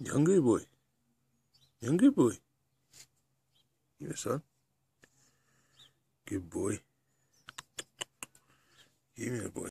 Younger boy. Younger boy. Here, son. Good boy. Give me the boy.